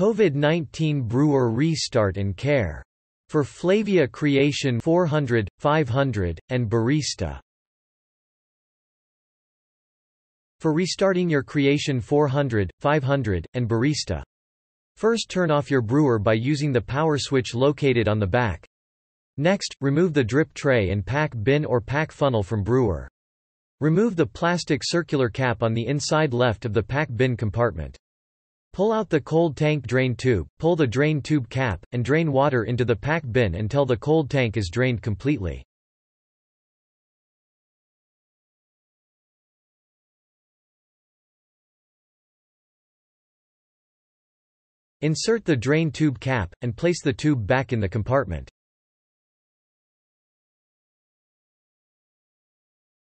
COVID-19 brewer restart and care. For Flavia Creation 400, 500, and Barista. For restarting your Creation 400, 500, and Barista. First turn off your brewer by using the power switch located on the back. Next, remove the drip tray and pack bin or pack funnel from brewer. Remove the plastic circular cap on the inside left of the pack bin compartment. Pull out the cold tank drain tube, pull the drain tube cap, and drain water into the pack bin until the cold tank is drained completely. Insert the drain tube cap, and place the tube back in the compartment.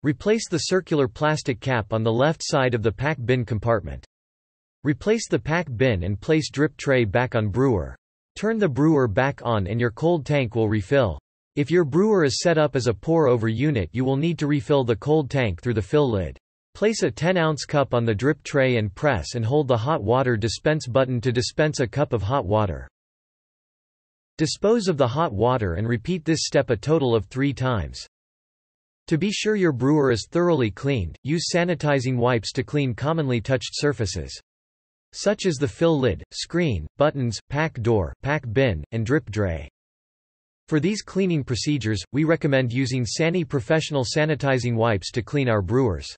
Replace the circular plastic cap on the left side of the pack bin compartment. Replace the pack bin and place drip tray back on brewer. Turn the brewer back on and your cold tank will refill. If your brewer is set up as a pour-over unit you will need to refill the cold tank through the fill lid. Place a 10-ounce cup on the drip tray and press and hold the hot water dispense button to dispense a cup of hot water. Dispose of the hot water and repeat this step a total of three times. To be sure your brewer is thoroughly cleaned, use sanitizing wipes to clean commonly touched surfaces. Such as the fill lid, screen, buttons, pack door, pack bin, and drip tray. For these cleaning procedures, we recommend using Sani professional sanitizing wipes to clean our brewers.